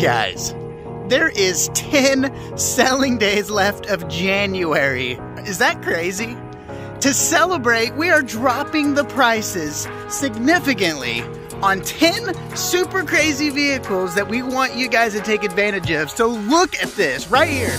Guys, there is 10 selling days left of January. Is that crazy? To celebrate, we are dropping the prices significantly on 10 super crazy vehicles that we want you guys to take advantage of. So look at this right here.